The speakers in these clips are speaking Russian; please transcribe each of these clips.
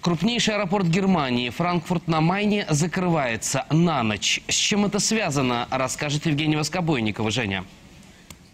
Крупнейший аэропорт Германии, Франкфурт на Майне, закрывается на ночь. С чем это связано, расскажет Евгения Воскобойникова. Женя.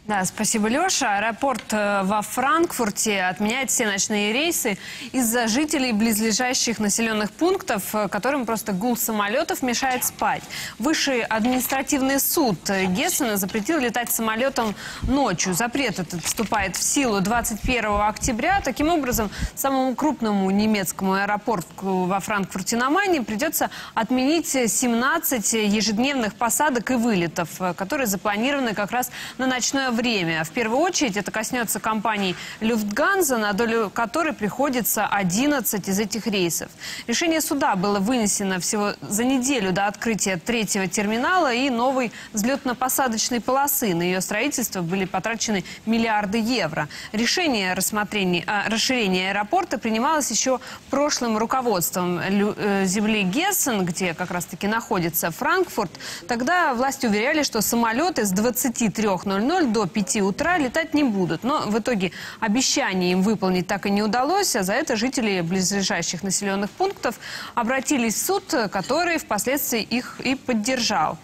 Да, спасибо, Леша. Аэропорт э, во Франкфурте отменяет все ночные рейсы из-за жителей близлежащих населенных пунктов, э, которым просто гул самолетов мешает спать. Высший административный суд Гессена запретил летать самолетом ночью. Запрет этот вступает в силу 21 октября. Таким образом, самому крупному немецкому аэропорту во Франкфурте на Майне придется отменить 17 ежедневных посадок и вылетов, э, которые запланированы как раз на ночное время. В первую очередь это коснется компании Люфтганза, на долю которой приходится 11 из этих рейсов. Решение суда было вынесено всего за неделю до открытия третьего терминала и новой взлетно-посадочной полосы. На ее строительство были потрачены миллиарды евро. Решение рассмотрения, а, расширения аэропорта принималось еще прошлым руководством э, земли Гессен, где как раз-таки находится Франкфурт. Тогда власти уверяли, что самолеты с 23.00 до 5 утра летать не будут. Но в итоге обещание им выполнить так и не удалось. А за это жители близлежащих населенных пунктов обратились в суд, который впоследствии их и поддержал.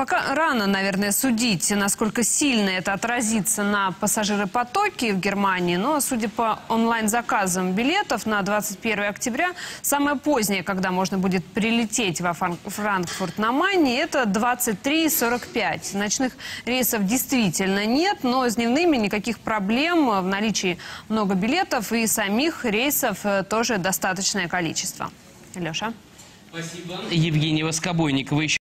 Пока рано, наверное, судить, насколько сильно это отразится на пассажиропотоке в Германии. Но, судя по онлайн-заказам билетов на 21 октября, самое позднее, когда можно будет прилететь во Франкфурт на Майне, это 23.45. Ночных рейсов действительно нет, но с дневными никаких проблем. В наличии много билетов и самих рейсов э, тоже достаточное количество. Леша. Евгения Воскобойникова еще